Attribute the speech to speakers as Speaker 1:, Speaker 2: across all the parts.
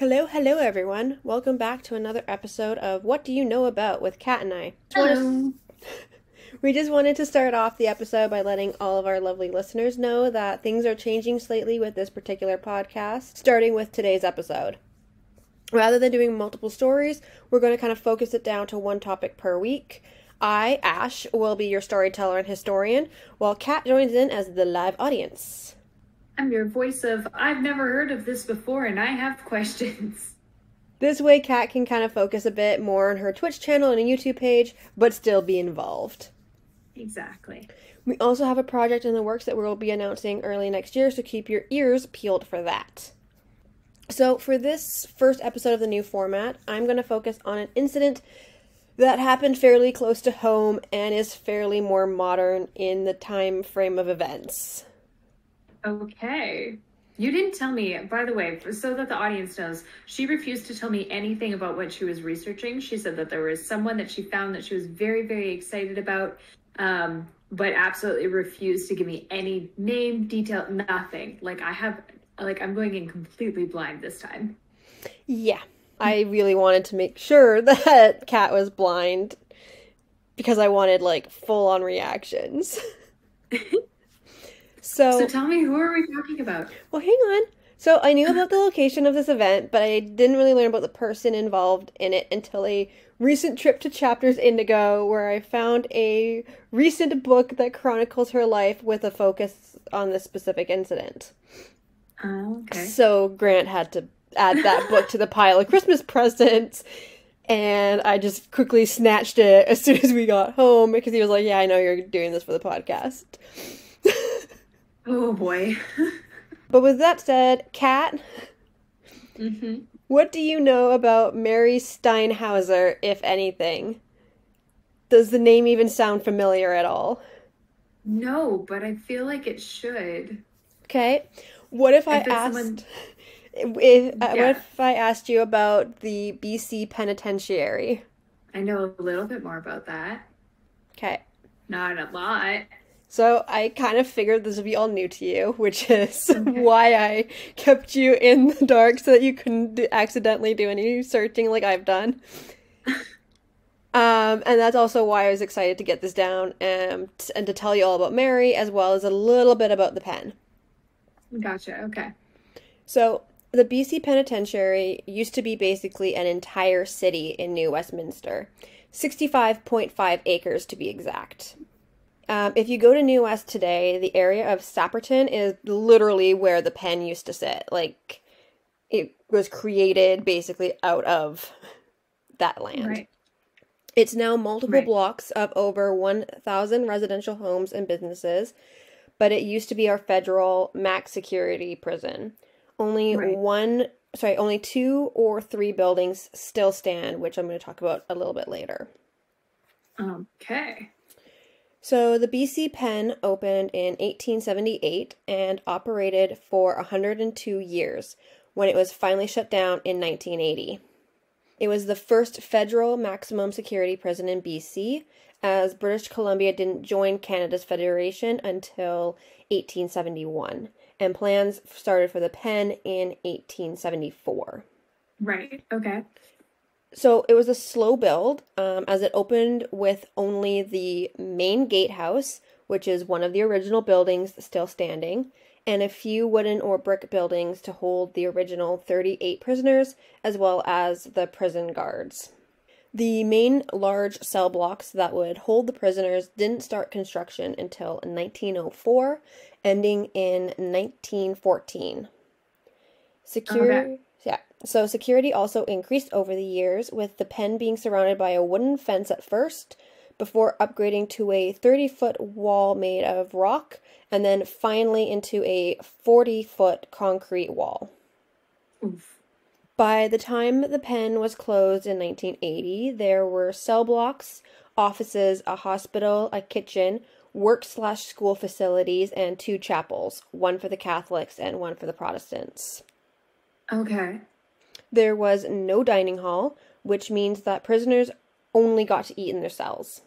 Speaker 1: Hello, hello, everyone. Welcome back to another episode of What Do You Know About with Kat and I.
Speaker 2: Hello.
Speaker 1: We just wanted to start off the episode by letting all of our lovely listeners know that things are changing slightly with this particular podcast, starting with today's episode. Rather than doing multiple stories, we're going to kind of focus it down to one topic per week. I, Ash, will be your storyteller and historian, while Kat joins in as the live audience.
Speaker 2: I'm your voice of I've never heard of this before and I have questions.
Speaker 1: This way, Kat can kind of focus a bit more on her Twitch channel and a YouTube page, but still be involved.
Speaker 2: Exactly.
Speaker 1: We also have a project in the works that we'll be announcing early next year, so keep your ears peeled for that. So, for this first episode of the new format, I'm going to focus on an incident that happened fairly close to home and is fairly more modern in the time frame of events.
Speaker 2: Okay. You didn't tell me, by the way, so that the audience knows, she refused to tell me anything about what she was researching. She said that there was someone that she found that she was very, very excited about, um, but absolutely refused to give me any name, detail, nothing. Like, I have, like, I'm going in completely blind this time.
Speaker 1: Yeah. I really wanted to make sure that Kat was blind because I wanted like full on reactions. so,
Speaker 2: So tell me, who are we talking about?
Speaker 1: well, hang on. So I knew about the location of this event, but I didn't really learn about the person involved in it until a recent trip to Chapters Indigo, where I found a recent book that chronicles her life with a focus on this specific incident.
Speaker 2: Oh, okay.
Speaker 1: So Grant had to add that book to the pile of Christmas presents. And I just quickly snatched it as soon as we got home because he was like, Yeah, I know you're doing this for the podcast.
Speaker 2: Oh boy.
Speaker 1: But with that said, Kat,
Speaker 2: hmm
Speaker 1: what do you know about Mary Steinhauser, if anything? Does the name even sound familiar at all?
Speaker 2: No, but I feel like it should.
Speaker 1: Okay. What if I
Speaker 2: If it's
Speaker 1: asked
Speaker 2: someone-
Speaker 1: if, uh,
Speaker 2: Yeah.
Speaker 1: what if I asked you about the BC penitentiary?
Speaker 2: I know a little bit more about that.
Speaker 1: Okay.
Speaker 2: Not a lot.
Speaker 1: So I kind of figured this would be all new to you, which is
Speaker 2: Okay.
Speaker 1: why I kept you in the dark so that you couldn't do, accidentally do any searching like I've done. um, and that's also why I was excited to get this down um, t- and to tell you all about Mary as well as a little bit about the pen.
Speaker 2: Gotcha. Okay.
Speaker 1: So the BC Penitentiary used to be basically an entire city in New Westminster, 65.5 acres to be exact. Um, if you go to New West today, the area of Sapperton is literally where the pen used to sit. Like, it was created basically out of that land.
Speaker 2: Right.
Speaker 1: It's now multiple
Speaker 2: Right.
Speaker 1: blocks of over 1,000 residential homes and businesses, but it used to be our federal max security prison. Only
Speaker 2: Right.
Speaker 1: one, sorry, only two or three buildings still stand, which I'm going to talk about a little bit later.
Speaker 2: Okay.
Speaker 1: So the BC Pen opened in 1878 and operated for 102 years when it was finally shut down in 1980. It was the first federal maximum security prison in BC, as British Columbia didn't join Canada's federation until 1871, and plans started for the pen in 1874.
Speaker 2: Right. Okay.
Speaker 1: So it was a slow build, um, as it opened with only the main gatehouse, which is one of the original buildings still standing, and a few wooden or brick buildings to hold the original 38 prisoners, as well as the prison guards. The main large cell blocks that would hold the prisoners didn't start construction until 1904, ending in 1914. Secure,
Speaker 2: Okay.
Speaker 1: So security also increased over the years, with the pen being surrounded by a wooden fence at first, before upgrading to a 30 foot wall made of rock, and then finally into a 40 foot concrete wall.
Speaker 2: Oof.
Speaker 1: By the time the pen was closed in 1980, there were cell blocks, offices, a hospital, a kitchen, work slash school facilities, and two chapels, one for the Catholics and one for the Protestants.
Speaker 2: Okay.
Speaker 1: There was no dining hall, which means that prisoners only got to eat in their cells.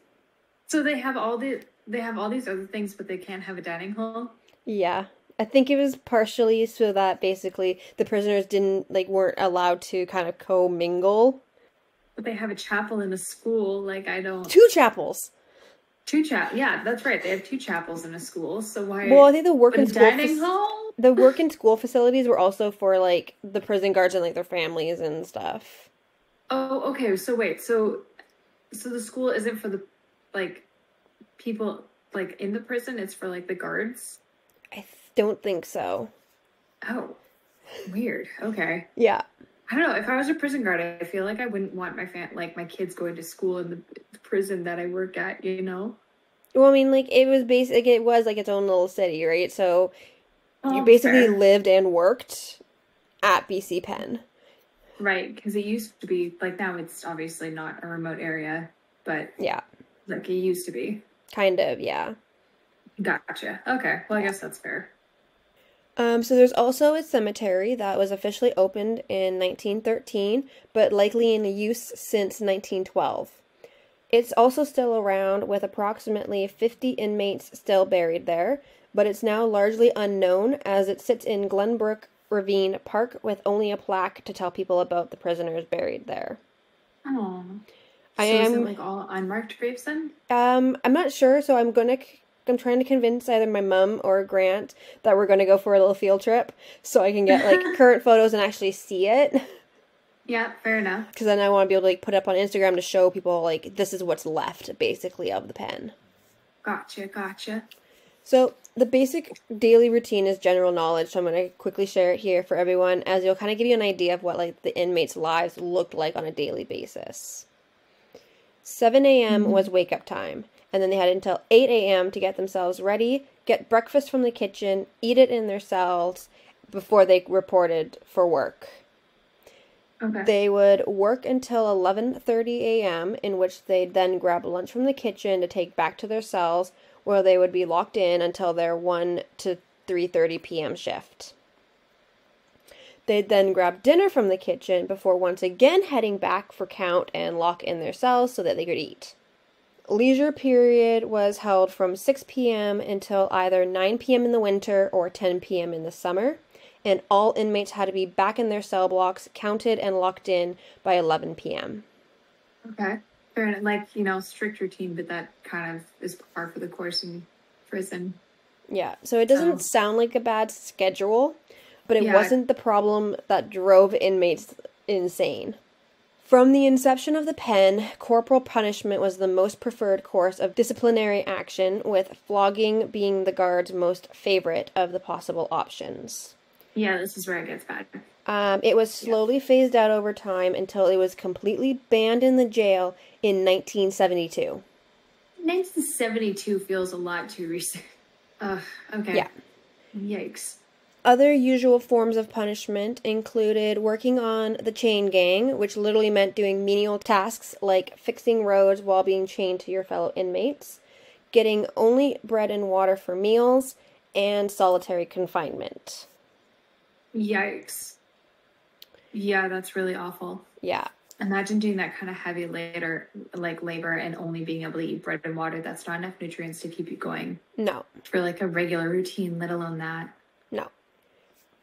Speaker 2: So they have all the they have all these other things, but they can't have a dining hall.
Speaker 1: Yeah, I think it was partially so that basically the prisoners didn't like weren't allowed to kind of commingle.
Speaker 2: But they have a chapel in a school. Like I don't.
Speaker 1: Two chapels.
Speaker 2: Two chap. Yeah, that's right. They have two chapels in a school. So why?
Speaker 1: Well, I think the work and
Speaker 2: a
Speaker 1: school
Speaker 2: dining hall.
Speaker 1: The work and school facilities were also for like the prison guards and like their families and stuff.
Speaker 2: Oh, okay. So wait. So, so the school isn't for the like people like in the prison. It's for like the guards.
Speaker 1: I th- don't think so.
Speaker 2: Oh, weird. Okay.
Speaker 1: Yeah.
Speaker 2: I don't know. If I was a prison guard, I feel like I wouldn't want my fan like my kids going to school in the the prison that I work at. You know.
Speaker 1: Well, I mean, like it was basic. It was like its own little city, right? So you
Speaker 2: Oh,
Speaker 1: basically
Speaker 2: fair.
Speaker 1: lived and worked at BC Pen.
Speaker 2: right because it used to be like now it's obviously not a remote area, but
Speaker 1: Yeah,
Speaker 2: like it used to be.
Speaker 1: kind of. Yeah.
Speaker 2: Gotcha. Okay. Well, I guess that's fair.
Speaker 1: Um, so there's also a cemetery that was officially opened in 1913, but likely in use since 1912. It's also still around with approximately 50 inmates still buried there, but it's now largely unknown as it sits in Glenbrook Ravine Park with only a plaque to tell people about the prisoners buried there.
Speaker 2: Oh.
Speaker 1: I
Speaker 2: so is it
Speaker 1: am-
Speaker 2: like all unmarked graves then?
Speaker 1: Um, I'm not sure, so I'm gonna. I'm trying to convince either my mom or Grant that we're gonna go for a little field trip, so I can get like current photos and actually see it.
Speaker 2: Yeah, fair enough.
Speaker 1: Because then I want to be able to like put up on Instagram to show people like this is what's left basically of the pen.
Speaker 2: Gotcha, gotcha.
Speaker 1: So the basic daily routine is general knowledge, so I'm gonna quickly share it here for everyone, as it'll kind of give you an idea of what like the inmates' lives looked like on a daily basis. 7 a.m. Mm-hmm. was wake up time, and then they had until 8 a.m. to get themselves ready, get breakfast from the kitchen, eat it in their cells before they reported for work.
Speaker 2: Okay.
Speaker 1: They would work until 11:30 a.m. in which they'd then grab lunch from the kitchen to take back to their cells where they would be locked in until their 1 to 3:30 p.m. shift. They'd then grab dinner from the kitchen before once again heading back for count and lock in their cells so that they could eat. Leisure period was held from 6 p.m. until either 9 p.m. in the winter or 10 p.m. in the summer, and all inmates had to be back in their cell blocks, counted and locked in by 11 p.m.
Speaker 2: okay. Fair enough. Like, you know, strict routine, but that kind of is par for the course in prison.
Speaker 1: Yeah, so it doesn't
Speaker 2: Oh.
Speaker 1: sound like a bad schedule, but it
Speaker 2: Yeah.
Speaker 1: wasn't the problem that drove inmates insane. From the inception of the pen, corporal punishment was the most preferred course of disciplinary action, with flogging being the guard's most favorite of the possible options.
Speaker 2: Yeah, this is where it gets bad.
Speaker 1: Um, it was slowly phased out over time until it was completely banned in the jail in 1972.
Speaker 2: 1972 feels a lot too recent. Ugh, okay.
Speaker 1: Yeah.
Speaker 2: Yikes.
Speaker 1: Other usual forms of punishment included working on the chain gang, which literally meant doing menial tasks like fixing roads while being chained to your fellow inmates, getting only bread and water for meals, and solitary confinement.
Speaker 2: Yikes. Yeah, that's really awful.
Speaker 1: Yeah.
Speaker 2: Imagine doing that kind of heavy later, like labor, and only being able to eat bread and water. That's not enough nutrients to keep you going
Speaker 1: No.
Speaker 2: for like a regular routine, let alone that.
Speaker 1: No.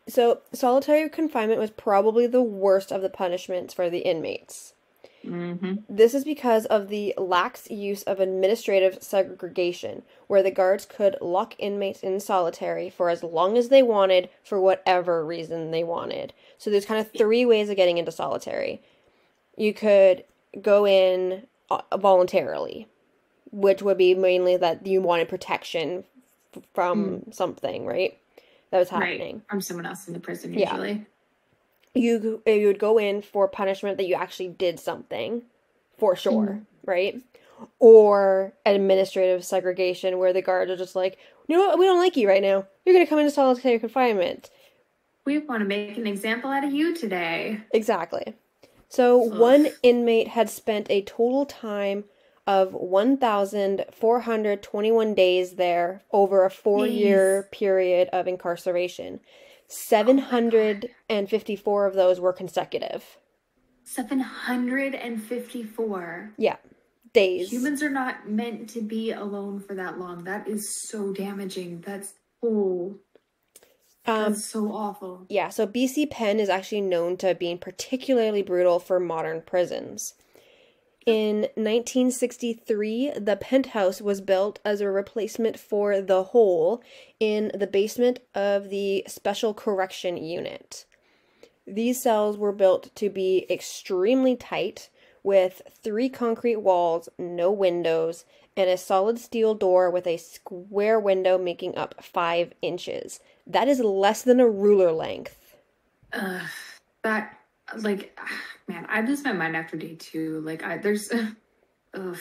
Speaker 1: So, solitary confinement was probably the worst of the punishments for the inmates.
Speaker 2: Mm-hmm.
Speaker 1: This is because of the lax use of administrative segregation, where the guards could lock inmates in solitary for as long as they wanted for whatever reason they wanted. So there's kind of three ways of getting into solitary. You could go in uh, voluntarily, which would be mainly that you wanted protection f- from something, right? That was happening
Speaker 2: Right. From someone else in the prison,
Speaker 1: Yeah. You eh, you would go in for punishment that you actually did something for sure, mm-hmm. right? Or administrative segregation where the guards are just like, you know what, we don't like you right now. You're gonna come into solitary confinement.
Speaker 2: We want to make an example out of you today.
Speaker 1: Exactly. So
Speaker 2: Ugh.
Speaker 1: one inmate had spent a total time of 1,421 days there over a four year period of incarceration. 754 of those were consecutive.
Speaker 2: 754.
Speaker 1: Yeah. Days.
Speaker 2: Humans are not meant to be alone for that long. That is so damaging. That's oh
Speaker 1: Um,
Speaker 2: That's so awful.
Speaker 1: yeah, so BC Pen is actually known to being particularly brutal for modern prisons. In 1963, the penthouse was built as a replacement for the hole in the basement of the Special Correction Unit. These cells were built to be extremely tight, with three concrete walls, no windows, and a solid steel door with a square window making up five inches. That is less than a ruler length.
Speaker 2: Ugh, that like man, I lose my mind after day two. Like I there's ugh,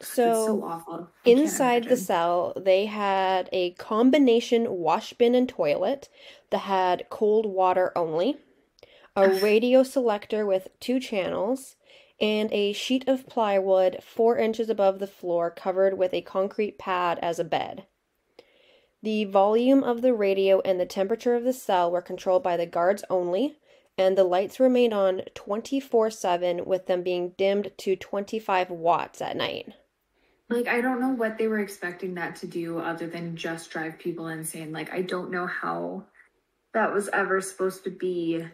Speaker 1: So,
Speaker 2: so awful.
Speaker 1: Inside the cell, they had a combination wash bin and toilet that had cold water only, a radio selector with two channels, and a sheet of plywood four inches above the floor covered with a concrete pad as a bed. The volume of the radio and the temperature of the cell were controlled by the guards only, and the lights remained on 24 7, with them being dimmed to 25 watts at night.
Speaker 2: Like I don't know what they were expecting that to do other than just drive people insane. Like I don't know how that was ever supposed to be.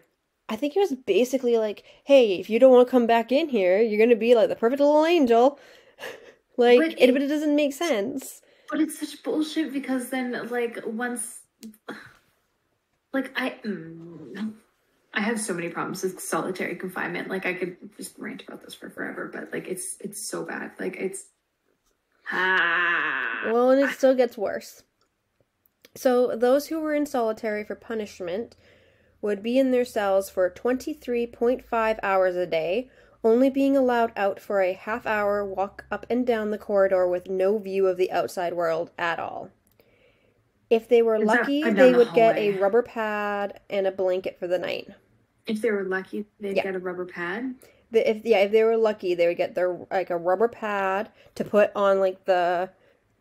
Speaker 1: I think it was basically like, hey, if you don't want to come back in here, you're gonna be like the perfect little angel. like,
Speaker 2: But
Speaker 1: it,
Speaker 2: it-
Speaker 1: but it doesn't make sense.
Speaker 2: But it's such bullshit because then like once like I mm, I have so many problems with solitary confinement. Like I could just rant about this for forever, but like it's it's so bad. Like it's ah
Speaker 1: Well, and it still gets worse. So, those who were in solitary for punishment would be in their cells for 23.5 hours a day, only being allowed out for a half hour walk up and down the corridor with no view of the outside world at all. If they were lucky, they
Speaker 2: the
Speaker 1: would get a rubber pad and a blanket for the night.
Speaker 2: If they were lucky they'd
Speaker 1: Yeah.
Speaker 2: get a rubber pad.
Speaker 1: The, if yeah, if they were lucky, they would get their like a rubber pad to put on like the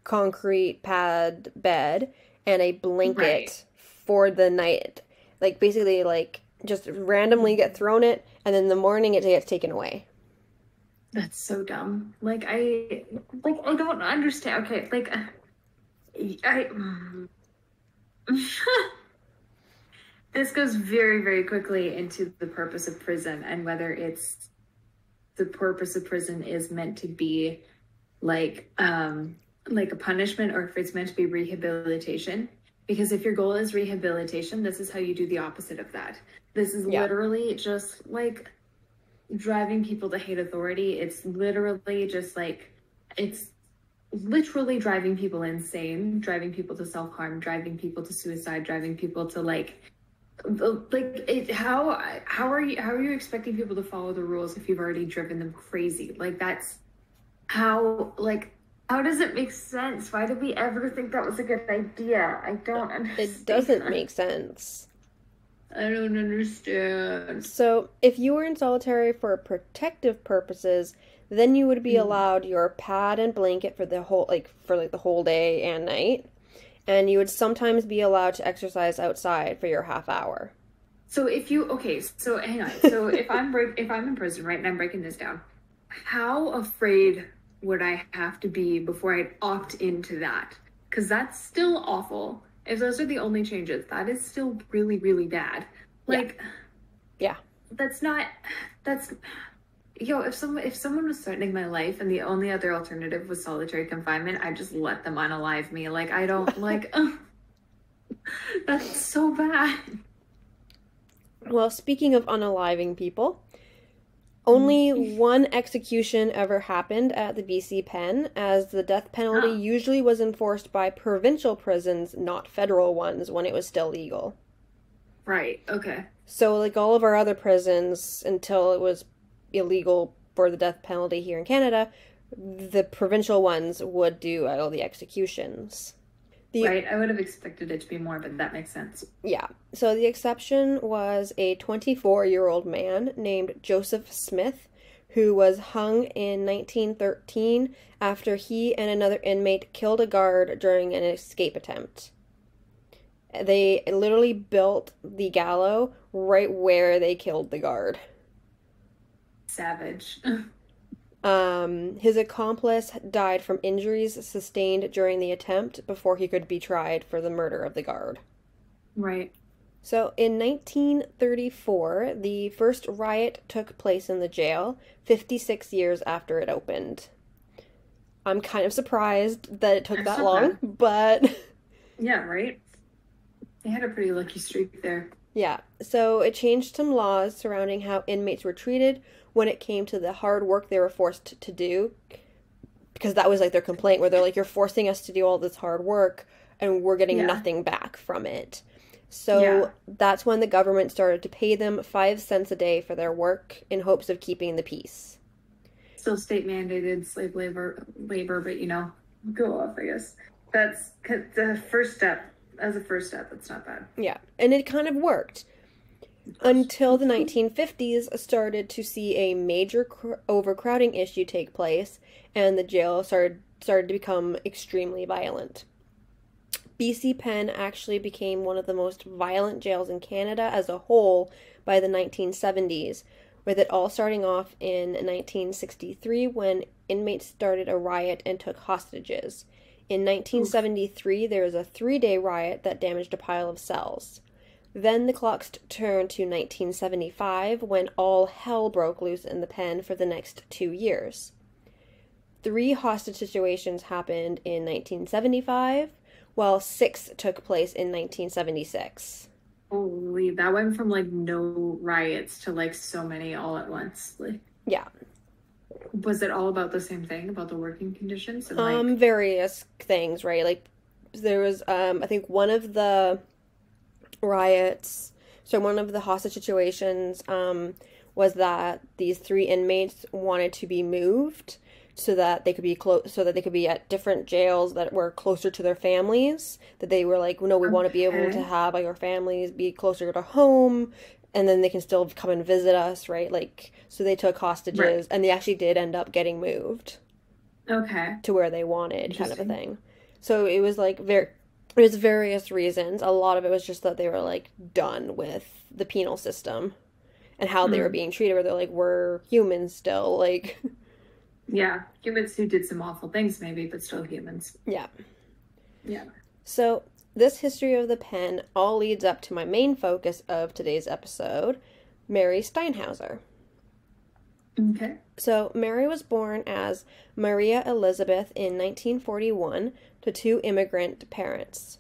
Speaker 1: concrete pad bed and a blanket
Speaker 2: Right.
Speaker 1: for the night. Like basically like just randomly get thrown it and then in the morning it gets taken away.
Speaker 2: That's so dumb. Like I like I don't understand. Okay, like I mm. This goes very very quickly into the purpose of prison and whether it's the purpose of prison is meant to be like um like a punishment or if it's meant to be rehabilitation. Because if your goal is rehabilitation, this is how you do the opposite of that. This is
Speaker 1: Yeah.
Speaker 2: literally just like driving people to hate authority. It's literally just like it's literally driving people insane, driving people to self harm, driving people to suicide, driving people to like like it, how how are you how are you expecting people to follow the rules if you've already driven them crazy? Like that's how like how does it make sense? Why did we ever think that was a good idea? I don't understand.
Speaker 1: It doesn't make sense.
Speaker 2: I don't understand.
Speaker 1: So, if you were in solitary for protective purposes, then you would be
Speaker 2: Mm.
Speaker 1: allowed your pad and blanket for the whole like for like the whole day and night. And you would sometimes be allowed to exercise outside for your half hour.
Speaker 2: So if you okay, so hang on. So if I'm break if I'm in prison, right, and I'm breaking this down, how afraid would I have to be before I'd opt into that? Because that's still awful. If those are the only changes, that is still really, really bad.
Speaker 1: Yeah.
Speaker 2: Like,
Speaker 1: Yeah.
Speaker 2: that's not. That's yo. If someone if someone was threatening my life and the only other alternative was solitary confinement, I'd just let them unalive me. Like I don't like. that's so bad.
Speaker 1: Well, speaking of unaliving people, only mm. one execution ever happened at the BC pen, as the death penalty
Speaker 2: Oh.
Speaker 1: usually was enforced by provincial prisons, not federal ones, when it was still legal.
Speaker 2: Right. Okay.
Speaker 1: So, like all of our other prisons, until it was illegal for the death penalty here in Canada, the provincial ones would do all the executions. The,
Speaker 2: Right. I would have expected it to be more, but that makes sense.
Speaker 1: Yeah. So the exception was a 24 year old man named Joseph Smith, who was hung in 1913 after he and another inmate killed a guard during an escape attempt. They literally built the gallows right where they killed the guard.
Speaker 2: Savage.
Speaker 1: Um, his accomplice died from injuries sustained during the attempt before he could be tried for the murder of the guard.
Speaker 2: Right.
Speaker 1: So in 1934, the first riot took place in the jail, 56 years after it opened. I'm kind of surprised that it took that long, but
Speaker 2: Yeah, right? They had a pretty lucky streak there.
Speaker 1: Yeah. So it changed some laws surrounding how inmates were treated when it came to the hard work they were forced to do. Because that was like their complaint, where they're like, you're forcing us to do all this hard work and we're getting
Speaker 2: Yeah.
Speaker 1: nothing back from it. So
Speaker 2: Yeah.
Speaker 1: that's when the government started to pay them five cents a day for their work in hopes of keeping the peace.
Speaker 2: Still state mandated slave labor, labor, but you know, go off, I guess. That's the first step. As a first step, it's not bad.
Speaker 1: Yeah, and it kind of worked until the 1950s started to see a major cr- overcrowding issue take place and the jail started started to become extremely violent. BC Pen actually became one of the most violent jails in Canada as a whole by the 1970s, with it all starting off in 1963 when inmates started a riot and took hostages. In 1973, there was a three day riot that damaged a pile of cells. Then the clocks turned to 1975 when all hell broke loose in the pen for the next two years. Three hostage situations happened in 1975, while six took place in 1976.
Speaker 2: Holy, that went from like no riots to like so many all at once. Like,
Speaker 1: Yeah.
Speaker 2: Was it all about the same thing about the working conditions and like?
Speaker 1: Um, various things, right? Like there was, um, I think one of the riots. So one of the hostage situations, um, was that these three inmates wanted to be moved so that they could be close, so that they could be at different jails that were closer to their families. That they were like, no, we want to be able to have like our families be closer to home, and then they can still come and visit us, right? Like, so they took hostages,
Speaker 2: Right.
Speaker 1: and they actually did end up getting moved
Speaker 2: okay.
Speaker 1: to where they wanted kind of a thing so it was like very it was various reasons a lot of it was just that they were like done with the penal system and how they were
Speaker 2: Hmm.
Speaker 1: being treated where they're like we're humans still like
Speaker 2: Yeah, humans who did some awful things, maybe, but still humans.
Speaker 1: yeah
Speaker 2: Yeah.
Speaker 1: so this history of the pen all leads up to my main focus of today's episode mary steinhauser
Speaker 2: Okay.
Speaker 1: So, Mary was born as Maria Elizabeth in 1941 to two immigrant parents.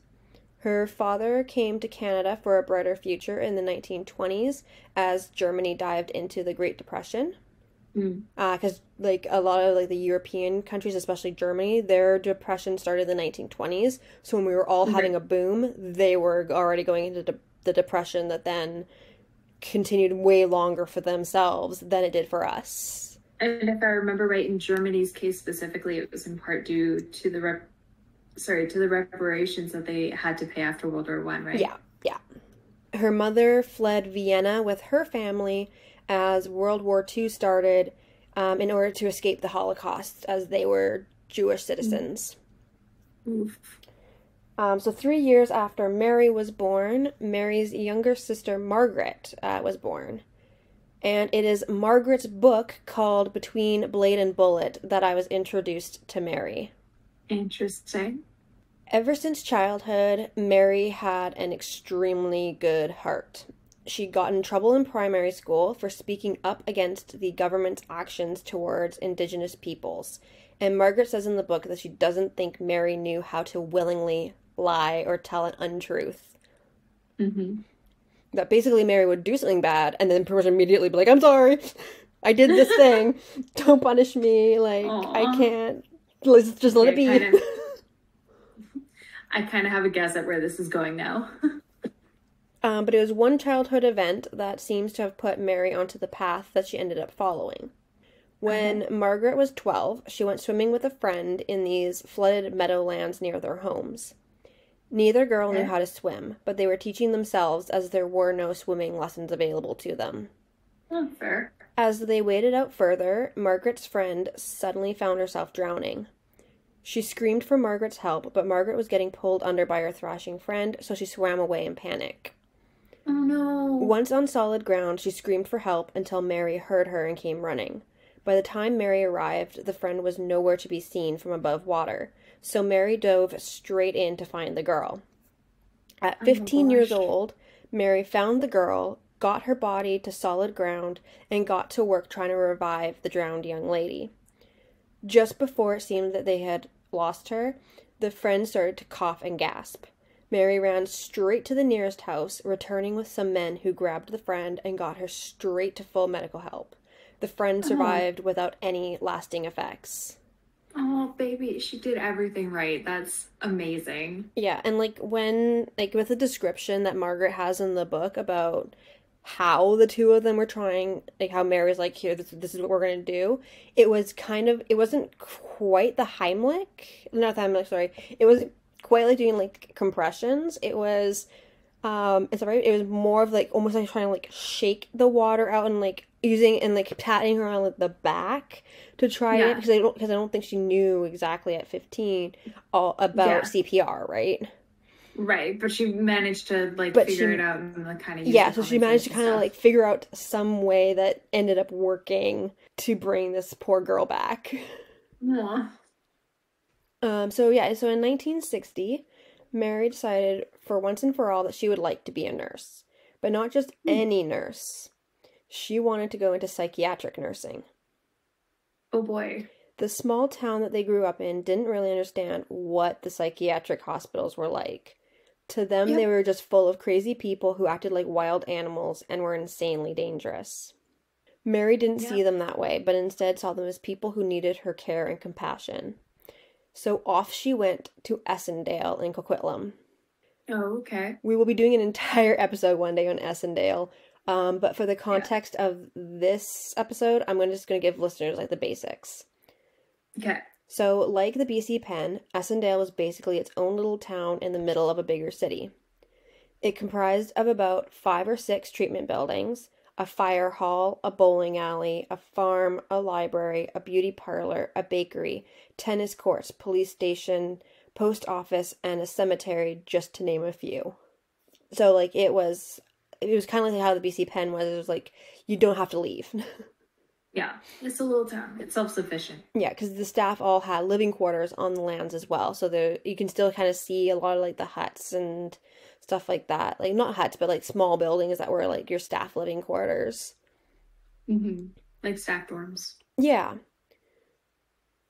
Speaker 1: Her father came to Canada for a brighter future in the 1920s as Germany dived into the Great Depression.
Speaker 2: Mm.
Speaker 1: Because, like, a lot of like the European countries, especially Germany, their depression started in the 1920s. So, when we were all
Speaker 2: Mhm.
Speaker 1: having a boom, they were already going into de- the depression that then continued way longer for themselves than it did for us.
Speaker 2: And if I remember right, in Germany's case specifically, it was in part due to the rep- sorry to the reparations that they had to pay after World War One, right?
Speaker 1: Yeah, yeah. Her mother fled Vienna with her family as World War II started um, in order to escape the Holocaust, as they were Jewish citizens. Um, so, three years after Mary was born, Mary's younger sister Margaret uh, was born. And it is Margaret's book called Between Blade and Bullet that I was introduced to Mary.
Speaker 2: Interesting.
Speaker 1: Ever since childhood, Mary had an extremely good heart. She got in trouble in primary school for speaking up against the government's actions towards Indigenous peoples. And Margaret says in the book that she doesn't think Mary knew how to willingly lie or tell an untruth.
Speaker 2: hmm
Speaker 1: That basically Mary would do something bad and then pretty much immediately be like, I'm sorry, I did this thing. Don't punish me. Like, I can't. Let's just let it be.
Speaker 2: I kind of have a guess at where this is going now.
Speaker 1: Um, but it was one childhood event that seems to have put Mary onto the path that she ended up following. When Margaret was 12, she went swimming with a friend in these flooded meadowlands near their homes. Neither girl knew how to swim, but they were teaching themselves as there were no swimming lessons available to them.
Speaker 2: oh, fair.
Speaker 1: As they waded out further, Margaret's friend suddenly found herself drowning. She screamed for Margaret's help, but Margaret was getting pulled under by her thrashing friend, so she swam away in panic.
Speaker 2: Oh no.
Speaker 1: Once on solid ground, she screamed for help until Mary heard her and came running. By the time Mary arrived, the friend was nowhere to be seen from above water, so Mary dove straight in to find the girl. At
Speaker 2: Oh,
Speaker 1: 15 years old, Mary found the girl, got her body to solid ground, and got to work trying to revive the drowned young lady. Just before it seemed that they had lost her, the friend started to cough and gasp. Mary ran straight to the nearest house, returning with some men who grabbed the friend and got her straight to full medical help. The friend
Speaker 2: Oh.
Speaker 1: survived without any lasting effects.
Speaker 2: Oh, baby, she did everything right. That's amazing.
Speaker 1: Yeah, and like when like with the description that Margaret has in the book about how the two of them were trying, like how Mary's like, here, this, this is what we're gonna do. It was kind of, it wasn't quite the Heimlich, not the Heimlich, sorry. It wasn't quite like doing like compressions. It was, um, it's right. It was more of like almost like trying to like shake the water out and like using and like patting her on like, the back to try it because I don't because I don't think she knew exactly at fifteen all about
Speaker 2: Yeah.
Speaker 1: CPR, right?
Speaker 2: Right, but she managed to like
Speaker 1: But
Speaker 2: figure
Speaker 1: she-
Speaker 2: it out and like kind of
Speaker 1: Yeah, so she managed to kind of like figure out some way that ended up working to bring this poor girl back.
Speaker 2: Aw.
Speaker 1: Um, so yeah, so in 1960, Mary decided for once and for all that she would like to be a nurse, but not just
Speaker 2: Hmm.
Speaker 1: any nurse. She wanted to go into psychiatric nursing.
Speaker 2: Oh boy.
Speaker 1: The small town that they grew up in didn't really understand what the psychiatric hospitals were like. To them, they were just full of crazy people who acted like wild animals and were insanely dangerous. Mary didn't see them that way, but instead saw them as people who needed her care and compassion. So off she went to Essondale in Coquitlam.
Speaker 2: Oh, okay.
Speaker 1: We will be doing an entire episode one day on Essondale. Um, but for the context of this episode, I'm gonna, just going to give listeners like the basics.
Speaker 2: Okay.
Speaker 1: So, like the BC Pen, Essondale was basically its own little town in the middle of a bigger city. It comprised of about five or six treatment buildings, a fire hall, a bowling alley, a farm, a library, a beauty parlor, a bakery, tennis courts, police station, post office, and a cemetery, just to name a few. So, like, it was. It was kind of like how the BC Pen was. It was like, you don't have to leave.
Speaker 2: Yeah. It's a little town. It's self sufficient.
Speaker 1: Yeah, because the staff all had living quarters on the lands as well, so there you can still kind of see a lot of like the huts and stuff like that. Like not huts, but like small buildings that were like your staff living quarters.
Speaker 2: Mm-hmm. Like staff dorms.
Speaker 1: Yeah.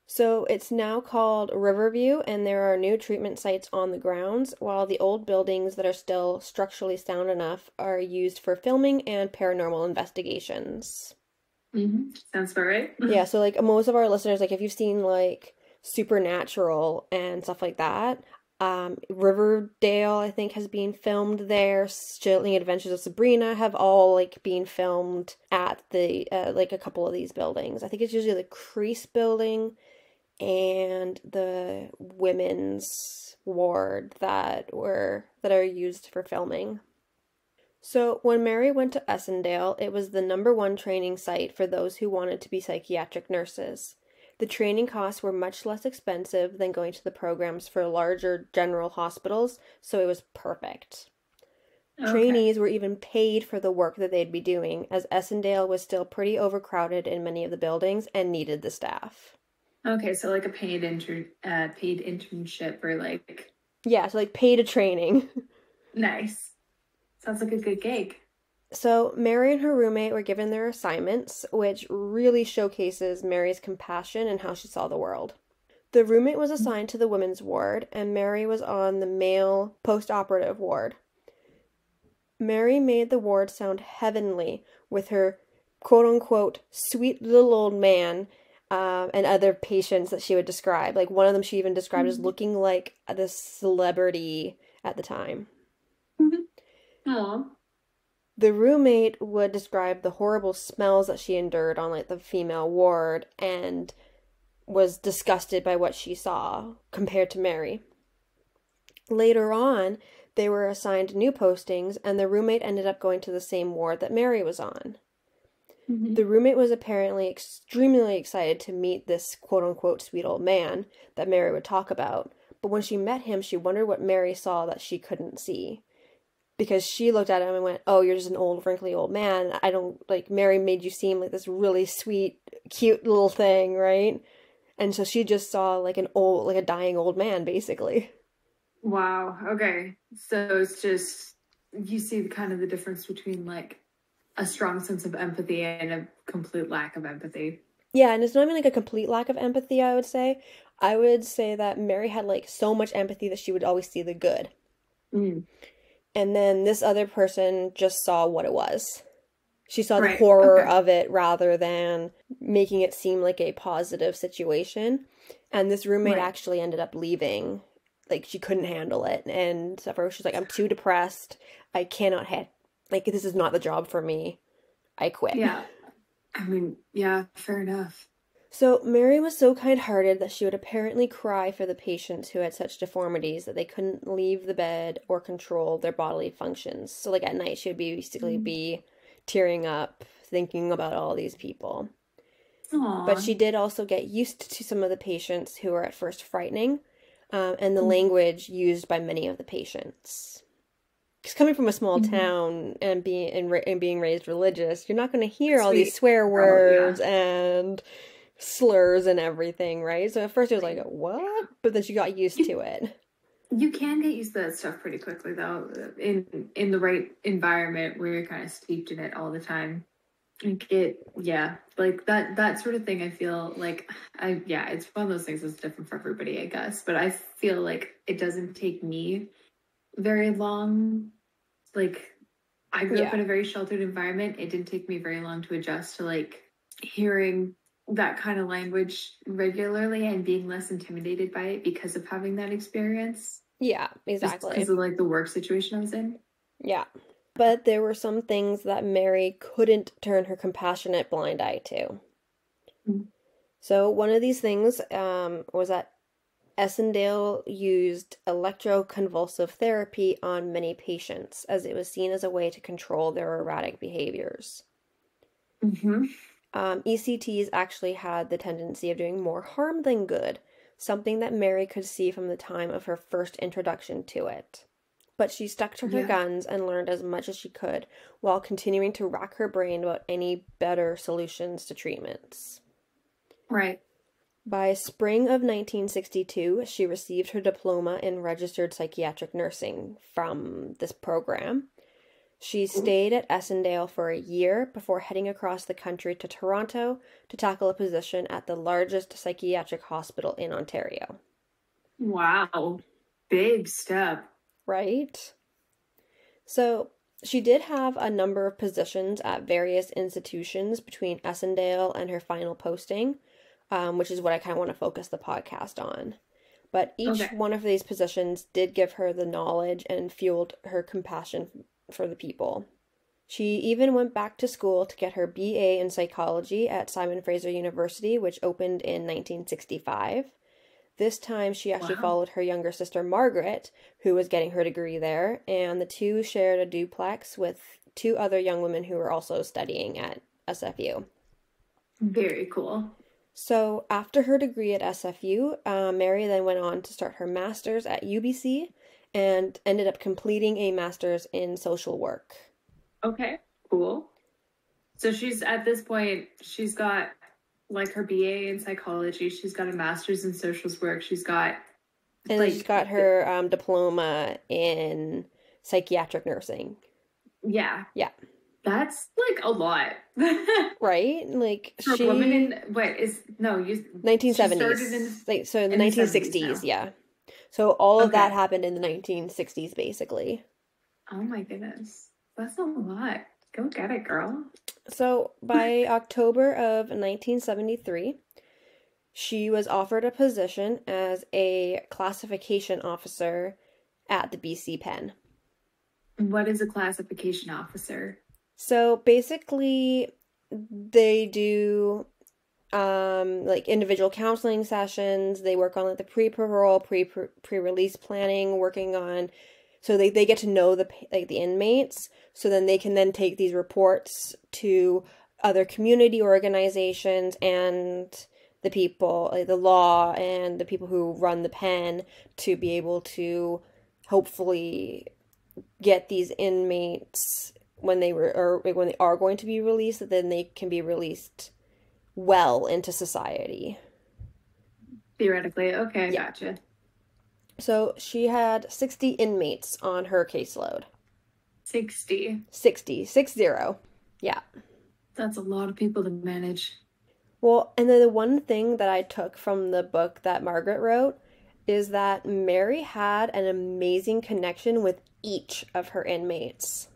Speaker 1: So it's now called Riverview, and there are new treatment sites on the grounds, while the old buildings that are still structurally sound enough are used for filming and paranormal investigations.
Speaker 2: Mm-hmm. Sounds about right.
Speaker 1: yeah, so like most of our listeners, like if you've seen like Supernatural and stuff like that, um, Riverdale, I think, has been filmed there. Chilling Adventures of Sabrina have all like been filmed at the uh, like a couple of these buildings. I think it's usually the Crease building and the women's ward that were that are used for filming. So, when Mary went to Essondale, it was the number one training site for those who wanted to be psychiatric nurses. The training costs were much less expensive than going to the programs for larger general hospitals, so it was perfect.
Speaker 2: Okay.
Speaker 1: Trainees were even paid for the work that they'd be doing, as Essondale was still pretty overcrowded in many of the buildings and needed the staff.
Speaker 2: Okay, so like a paid intern, uh, paid internship or like
Speaker 1: Yeah, so like paid a training.
Speaker 2: nice. Sounds like a good gig.
Speaker 1: So, Mary and her roommate were given their assignments, which really showcases Mary's compassion and how she saw the world. The roommate was assigned to the women's ward, and Mary was on the male post operative ward. Mary made the ward sound heavenly with her quote unquote sweet little old man um, and other patients that she would describe. Like one of them, she even described as
Speaker 2: Mhm.
Speaker 1: looking like the celebrity at the time.
Speaker 2: Aw.
Speaker 1: The roommate would describe the horrible smells that she endured on like the female ward and was disgusted by what she saw compared to Mary. Later on, they were assigned new postings and the roommate ended up going to the same ward that Mary was on.
Speaker 2: Mhm.
Speaker 1: The roommate was apparently extremely excited to meet this quote unquote sweet old man that Mary would talk about, but when she met him, she wondered what Mary saw that she couldn't see. Because she looked at him and went, Oh, you're just an old, wrinkly old man. I don't like Mary made you seem like this really sweet, cute little thing, right? And so she just saw like an old, like a dying old man, basically.
Speaker 2: Wow. Okay. So it's just you see the kind of the difference between like a strong sense of empathy and a complete lack of empathy.
Speaker 1: Yeah, and it's not even like a complete lack of empathy, I would say. I would say that Mary had like so much empathy that she would always see the good.
Speaker 2: Mm.
Speaker 1: And then this other person just saw what it was. She saw the horror
Speaker 2: okay.
Speaker 1: of it rather than making it seem like a positive situation. And this roommate
Speaker 2: Right.
Speaker 1: actually ended up leaving. Like she couldn't handle it. And first she's like, I'm too depressed. I cannot ha- like this is not the job for me. I quit.
Speaker 2: Yeah. I mean, yeah, fair enough.
Speaker 1: So Mary was so kind-hearted that she would apparently cry for the patients who had such deformities that they couldn't leave the bed or control their bodily functions. So like at night she would be basically
Speaker 2: Mm.
Speaker 1: be tearing up thinking about all these people.
Speaker 2: Aww.
Speaker 1: But she did also get used to some of the patients who were at first frightening, um, and the
Speaker 2: Mhm.
Speaker 1: language used by many of the patients. Because coming from a small
Speaker 2: Mhm.
Speaker 1: town and being and, and being raised religious, you're not going to hear all these
Speaker 2: Sweet.
Speaker 1: swear
Speaker 2: Oh, yeah.
Speaker 1: words and slurs and everything, right? So at first it was like, what? But then she got used to it.
Speaker 2: You can get used to that stuff pretty quickly though, in in the right environment where you're kind of steeped in it all the time. Like it, yeah, like that that sort of thing. I feel like I yeah, it's one of those things that's different for everybody, I guess. But I feel like it doesn't take me very long. Like I grew up in a very sheltered environment. It didn't take me very long to adjust to like hearing that kind of language regularly and being less intimidated by it because of having that experience.
Speaker 1: Yeah, exactly.
Speaker 2: because of like the work situation I was in.
Speaker 1: Yeah. But there were some things that Mary couldn't turn her compassionate blind eye to.
Speaker 2: Mm.
Speaker 1: So, one of these things um, was that Essondale used electroconvulsive therapy on many patients, as it was seen as a way to control their erratic behaviors.
Speaker 2: Mm-hmm.
Speaker 1: Um, ECTs actually had the tendency of doing more harm than good, something that Mary could see from the time of her first introduction to it. But she stuck to her
Speaker 2: Yeah.
Speaker 1: guns and learned as much as she could while continuing to rack her brain about any better solutions to treatments.
Speaker 2: Right.
Speaker 1: By spring of 1962, she received her diploma in registered psychiatric nursing from this program. She stayed at Essondale for a year before heading across the country to Toronto to tackle a position at the largest psychiatric hospital in Ontario.
Speaker 2: Wow. Big step.
Speaker 1: Right? So, she did have a number of positions at various institutions between Essondale and her final posting, um, which is what I kind of want to focus the podcast on. But each
Speaker 2: Okay.
Speaker 1: one of these positions did give her the knowledge and fueled her compassion for the people. She even went back to school to get her BA in psychology at Simon Fraser University, which opened in 1965. This time, she actually
Speaker 2: Wow.
Speaker 1: followed her younger sister Margaret, who was getting her degree there, and the two shared a duplex with two other young women who were also studying at SFU.
Speaker 2: Very cool.
Speaker 1: So, after her degree at SFU, uh, Mary then went on to start her master's at UBC and ended up completing a master's in social work.
Speaker 2: Okay. Cool. So she's at this point, she's got like her BA in psychology. She's got a master's in social work. She's got
Speaker 1: And
Speaker 2: like
Speaker 1: she's got her um, diploma in psychiatric nursing.
Speaker 2: Yeah.
Speaker 1: Yeah.
Speaker 2: That's like a lot.
Speaker 1: Right? Like
Speaker 2: For
Speaker 1: she
Speaker 2: a woman in what is no you
Speaker 1: 1970s.
Speaker 2: she started in-
Speaker 1: like so in the 1960s,
Speaker 2: 70s
Speaker 1: yeah. So all of that happened in the 1960s basically.
Speaker 2: Oh my goodness. That's a lot. Go get it, girl.
Speaker 1: So by October of 1973, she was offered a position as a classification officer at the BC Pen.
Speaker 2: What is a classification officer?
Speaker 1: So basically, they do um like individual counseling sessions. They work on like the pre-parole, pre pre-release planning, working on so they, they get to know the like the inmates so then they can then take these reports to other community organizations and the people like the law and the people who run the pen to be able to hopefully get these inmates when they were or when they are going to be released that then they can be released well into society
Speaker 2: Theoretically. Okay,
Speaker 1: Yeah.
Speaker 2: gotcha.
Speaker 1: So she had 60 inmates on her caseload.
Speaker 2: 60.
Speaker 1: 60, six zero. Yeah.
Speaker 2: That's a lot of people to manage.
Speaker 1: Well, and then the one thing that I took from the book that Margaret wrote is that Mary had an amazing connection with each of her inmates.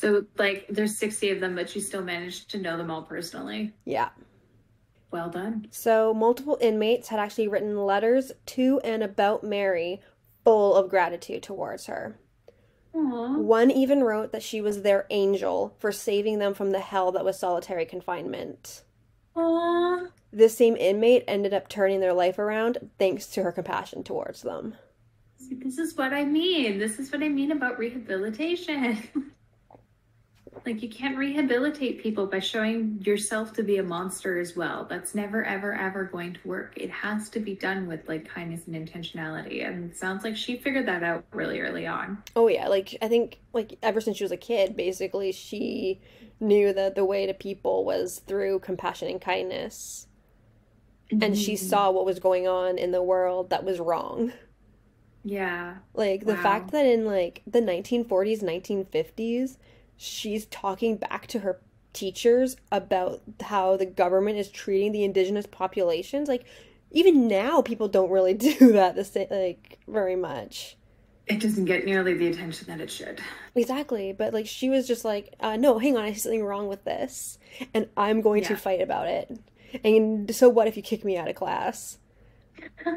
Speaker 2: So, like, there's 60 of them, but you still managed to know them all personally.
Speaker 1: Yeah.
Speaker 2: Well done.
Speaker 1: So, multiple inmates had actually written letters to and about Mary full of gratitude towards her.
Speaker 2: Aww.
Speaker 1: One even wrote that she was their angel for saving them from the hell that was solitary confinement.
Speaker 2: Aww.
Speaker 1: This same inmate ended up turning their life around thanks to her compassion towards them.
Speaker 2: See, This is what I mean. This is what I mean about rehabilitation. like, you can't rehabilitate people by showing yourself to be a monster as well. That's never, ever, ever going to work. It has to be done with like kindness and intentionality. And it sounds like she figured that out really early on.
Speaker 1: Oh yeah, like I think like ever since she was a kid, basically she knew that the way to people was through compassion and kindness. And she
Speaker 2: Mhm.
Speaker 1: saw what was going on in the world that was wrong.
Speaker 2: Yeah.
Speaker 1: Like the
Speaker 2: Wow.
Speaker 1: fact that in like the 1940s, 1950s, she's talking back to her teachers about how the government is treating the indigenous populations. Like even now people don't really do that the same like very much.
Speaker 2: It doesn't get nearly the attention that it should.
Speaker 1: Exactly, but like she was just like, uh, no, hang on, I see something wrong with this, and I'm going to fight about it. And so what if you kick me out of class?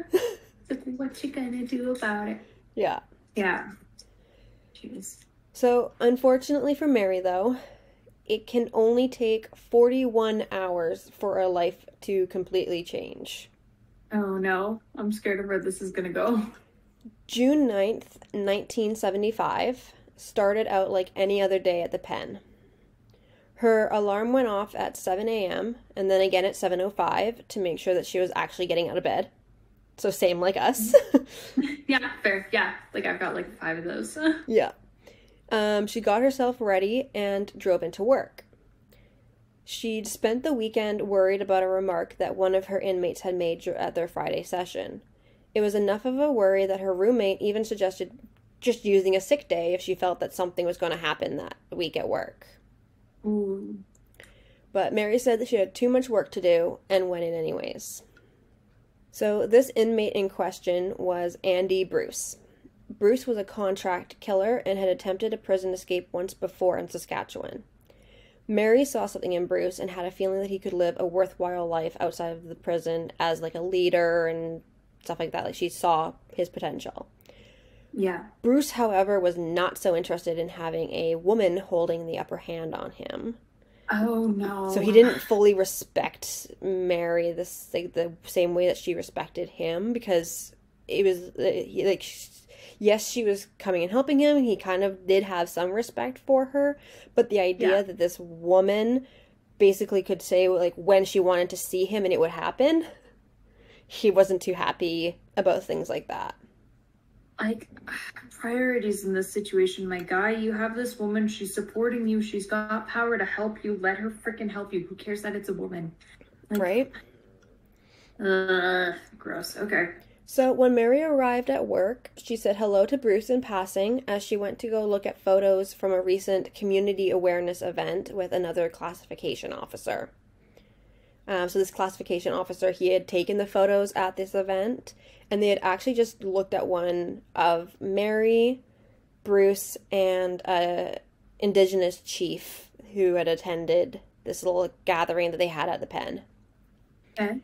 Speaker 2: What you gonna do about it?
Speaker 1: Yeah.
Speaker 2: Yeah. Jeez.
Speaker 1: So unfortunately for Mary, though, it can only take 41 hours for a life to completely change.
Speaker 2: Oh no. I'm scared of where this is gonna go.
Speaker 1: June 9th, 1975, started out like any other day at the pen. Her alarm went off at 7 a.m. and then again at 7:05 to make sure that she was actually getting out of bed. So same like us.
Speaker 2: yeah, fair. Yeah. Like I've got like five of those.
Speaker 1: yeah. Um, she got herself ready and drove into work. She'd spent the weekend worried about a remark that one of her inmates had made at their Friday session. It was enough of a worry that her roommate even suggested just using a sick day if she felt that something was going to happen that week at work. But Mary said that she had too much work to do and went in anyways. So, this inmate in question was Andy Bruce. Bruce was a contract killer and had attempted a prison escape once before in Saskatchewan. Mary saw something in Bruce and had a feeling that he could live a worthwhile life outside of the prison as like a leader and stuff like that. Like she saw his potential.
Speaker 2: Yeah.
Speaker 1: Bruce, however, was not so interested in having a woman holding the upper hand on him.
Speaker 2: Oh no.
Speaker 1: So he didn't fully respect Mary this like the same way that she respected him because it was he, like yes she was coming and helping him he kind of did have some respect for her but the idea
Speaker 2: Yeah.
Speaker 1: that this woman basically could say like when she wanted to see him and it would happen he wasn't too happy about things like that
Speaker 2: like priorities in this situation, my guy. You have this woman, she's supporting you, she's got power to help you. Let her freaking help you. Who cares that it's a woman? Like-
Speaker 1: right
Speaker 2: Ugh, gross. Okay.
Speaker 1: So when Mary arrived at work, she said hello to Bruce in passing as she went to go look at photos from a recent community awareness event with another classification officer. Um, so this classification officer, he had taken the photos at this event, and they had actually just looked at one of Mary, Bruce, and a indigenous chief who had attended this little gathering that they had at the pen.
Speaker 2: Okay.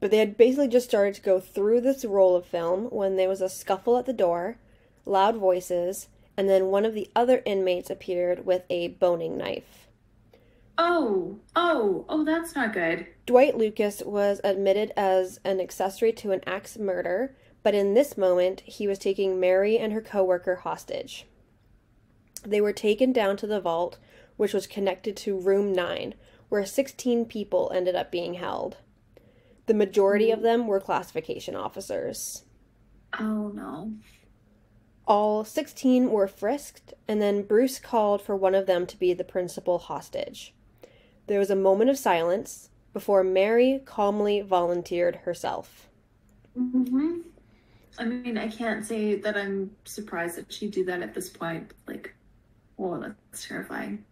Speaker 1: But they had basically just started to go through this roll of film when there was a scuffle at the door, loud voices, and then one of the other inmates appeared with a boning knife.
Speaker 2: Oh, oh, oh, that's not good.
Speaker 1: Dwight Lucas was admitted as an accessory to an axe murder, but in this moment, he was taking Mary and her coworker hostage. They were taken down to the vault, which was connected to room 9, where 16 people ended up being held. The majority of them were classification officers.
Speaker 2: Oh no.
Speaker 1: All 16 were frisked, and then Bruce called for one of them to be the principal hostage. There was a moment of silence before Mary calmly volunteered herself.
Speaker 2: Mm-hmm. I mean, I can't say that I'm surprised that she'd do that at this point. Like, oh, that's terrifying.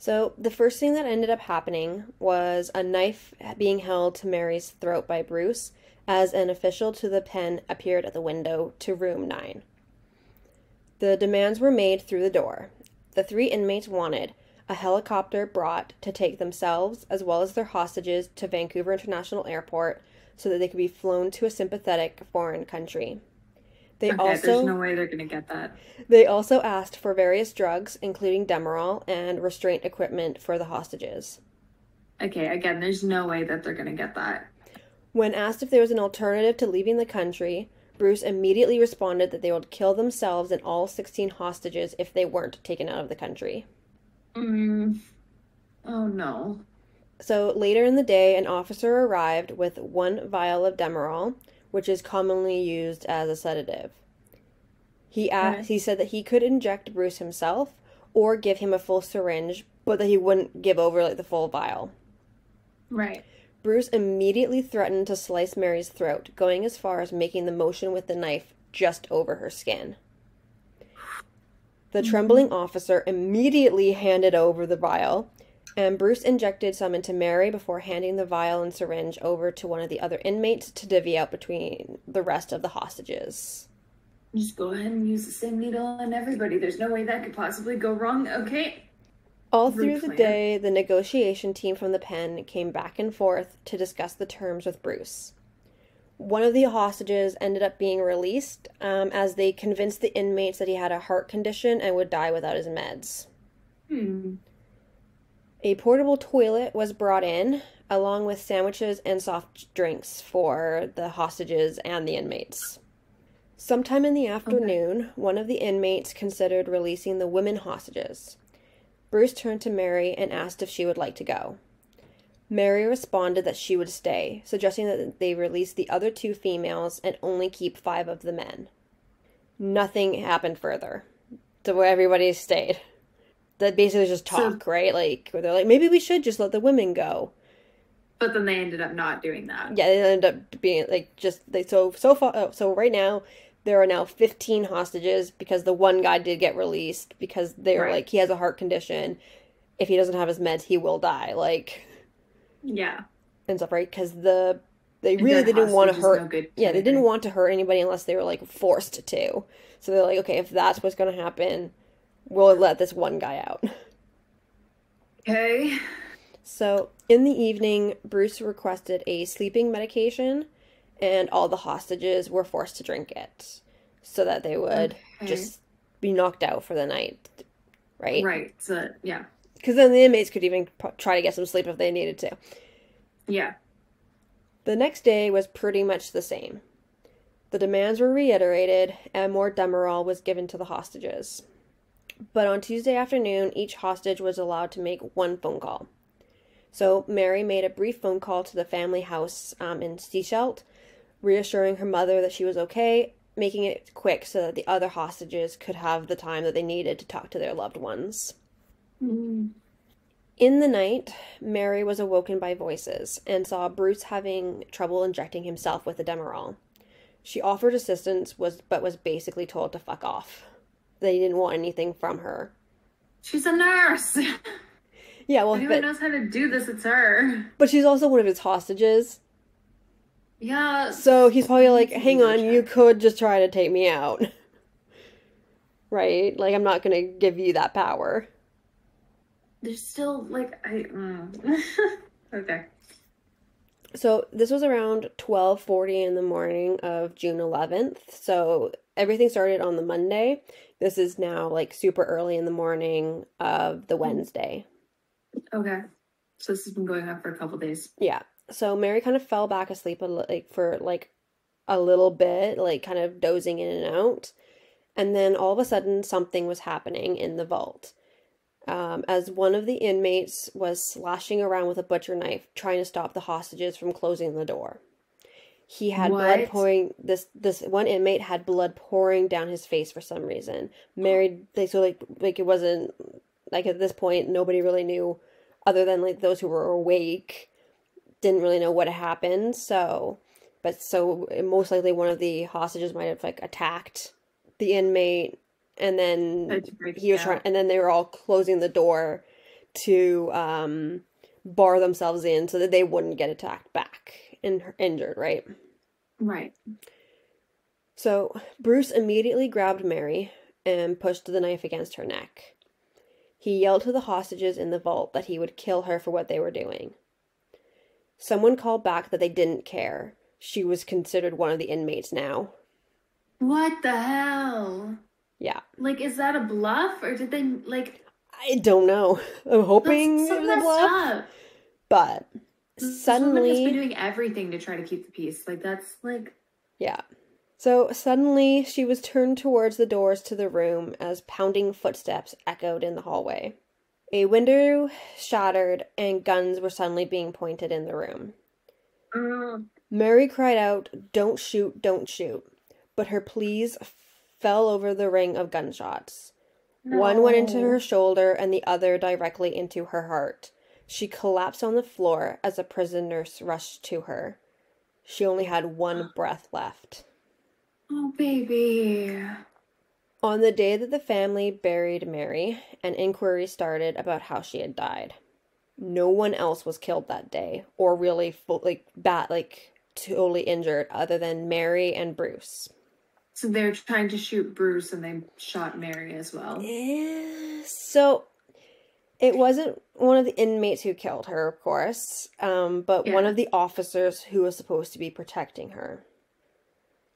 Speaker 1: So, the first thing that ended up happening was a knife being held to Mary's throat by Bruce as an official to the pen appeared at the window to room 9. The demands were made through the door. The three inmates wanted a helicopter brought to take themselves as well as their hostages to Vancouver International Airport so that they could be flown to a sympathetic foreign country.
Speaker 2: They okay, also there's no way they're gonna get that.
Speaker 1: They also asked for various drugs, including Demerol and restraint equipment for the hostages.
Speaker 2: Okay, again, there's no way that they're gonna get that.
Speaker 1: When asked if there was an alternative to leaving the country, Bruce immediately responded that they would kill themselves and all 16 hostages if they weren't taken out of the country.
Speaker 2: Mm. Oh no.
Speaker 1: So later in the day, an officer arrived with one vial of Demerol, which is commonly used as a sedative. He asked, he said that he could inject Bruce himself or give him a full syringe, but that he wouldn't give over like the full vial.
Speaker 2: Right.
Speaker 1: Bruce immediately threatened to slice Mary's throat, going as far as making the motion with the knife just over her skin. The mm-hmm. trembling officer immediately handed over the vial, and Bruce injected some into Mary before handing the vial and syringe over to one of the other inmates to divvy out between the rest of the hostages.
Speaker 2: Just go ahead and use the same needle on everybody. There's no way that could possibly go wrong. Okay.
Speaker 1: All through the day, the negotiation team from the pen came back and forth to discuss the terms with Bruce. One of the hostages ended up being released um, as they convinced the inmates that he had a heart condition and would die without his meds.
Speaker 2: Hmm.
Speaker 1: A portable toilet was brought in, along with sandwiches and soft drinks for the hostages and the inmates. Sometime in the afternoon, okay. one of the inmates considered releasing the women hostages. Bruce turned to Mary and asked if she would like to go. Mary responded that she would stay, suggesting that they release the other two females and only keep five of the men. Nothing happened further So everybody stayed that basically just talk, so, right? Like where they're like, maybe we should just let the women go.
Speaker 2: But then they ended up not doing that.
Speaker 1: Yeah, they ended up being like just they so so far. Oh, uh, so right now there are now 15 hostages because the one guy did get released because they're right. like he has a heart condition. If he doesn't have his meds, he will die. Like
Speaker 2: yeah,
Speaker 1: and stuff, right? Because the they really they didn't want to hurt. No yeah, they didn't want to hurt anybody unless they were like forced to. So they're like, okay, if that's what's going to happen, we'll let this one guy out.
Speaker 2: Okay.
Speaker 1: So, in the evening, Bruce requested a sleeping medication, and all the hostages were forced to drink it so that they would okay. just be knocked out for the night. Right?
Speaker 2: Right. So, yeah.
Speaker 1: Because then the inmates could even try to get some sleep if they needed to.
Speaker 2: Yeah.
Speaker 1: The next day was pretty much the same. The demands were reiterated, and more Demerol was given to the hostages. But on Tuesday afternoon, each hostage was allowed to make one phone call. So Mary made a brief phone call to the family house um, in Sechelt, reassuring her mother that she was okay, making it quick so that the other hostages could have the time that they needed to talk to their loved ones.
Speaker 2: Mm-hmm.
Speaker 1: In the night, Mary was awoken by voices and saw Bruce having trouble injecting himself with the Demerol. She offered assistance, was but was basically told to fuck off they didn't want anything from her.
Speaker 2: She's a nurse.
Speaker 1: Yeah, well,
Speaker 2: anyone but, knows how to do this, it's her.
Speaker 1: But she's also one of his hostages.
Speaker 2: Yeah.
Speaker 1: So he's probably like, "Hang on, you could just try to take me out." right? Like I'm not going to give you that power.
Speaker 2: There's still like I mm. Okay.
Speaker 1: So this was around 12:40 in the morning of June 11th. So everything started on the Monday. This is now like super early in the morning of the hmm. Wednesday.
Speaker 2: Okay. So this has been going on for a couple days.
Speaker 1: Yeah. So Mary kind of fell back asleep like for like a little bit, like kind of dozing in and out. And then all of a sudden something was happening in the vault. Um, as one of the inmates was slashing around with a butcher knife, trying to stop the hostages from closing the door. He had what? blood pouring. This this one inmate had blood pouring down his face for some reason. Married, they so like like it wasn't like at this point nobody really knew, other than like those who were awake, didn't really know what happened. So but so most likely one of the hostages might have like attacked the inmate, and then
Speaker 2: Tried to break
Speaker 1: he was
Speaker 2: it
Speaker 1: trying, and then they were all closing the door to um, bar themselves in so that they wouldn't get attacked back and injured, right?
Speaker 2: Right.
Speaker 1: So Bruce immediately grabbed Mary and pushed the knife against her neck. He yelled to the hostages in the vault that he would kill her for what they were doing. Someone called back that they didn't care. She was considered one of the inmates now.
Speaker 2: What the hell?
Speaker 1: Yeah.
Speaker 2: Like, is that a bluff or did they like?
Speaker 1: I don't know. I'm hoping it was a bluff,
Speaker 2: up.
Speaker 1: but
Speaker 2: This woman has been
Speaker 1: suddenly,
Speaker 2: doing everything to try to keep the peace. Like that's like
Speaker 1: yeah. So suddenly she was turned towards the doors to the room as pounding footsteps echoed in the hallway. A window shattered and guns were suddenly being pointed in the room.
Speaker 2: mm,
Speaker 1: Mary cried out, Don't shoot, don't shoot. But her pleas fell over the ring of gunshots. One went into her shoulder and the other directly into her heart. She collapsed on the floor as a prison nurse rushed to her. She only had one breath left.
Speaker 2: Oh baby.
Speaker 1: On the day that the family buried Mary, an inquiry started about how she had died. No one else was killed that day, or really like bad, like totally injured, other than Mary and Bruce.
Speaker 2: So they're trying to shoot Bruce and they shot Mary as well.
Speaker 1: Eh, So it wasn't one of the inmates who killed her, of course, um, but one of the officers who was supposed to be protecting her.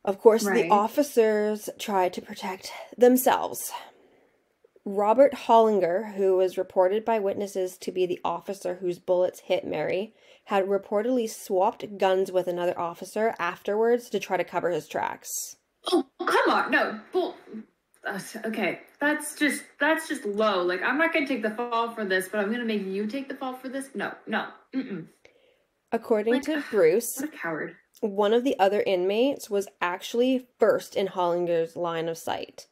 Speaker 1: Of course,
Speaker 2: Right.
Speaker 1: the officers tried to protect themselves. Robert Hollinger, who was reported by witnesses to be the officer whose bullets hit Mary, had reportedly swapped guns with another officer afterwards to try to cover his tracks.
Speaker 2: Oh come on, no. Bull. Okay, that's just that's just low. Like I'm not gonna take the fall for this, but I'm gonna make you take the fall for this. No, no. Mm-mm.
Speaker 1: According
Speaker 2: Like,
Speaker 1: to Bruce,
Speaker 2: What a coward.
Speaker 1: one of the other inmates was actually first in Hollinger's line of sight.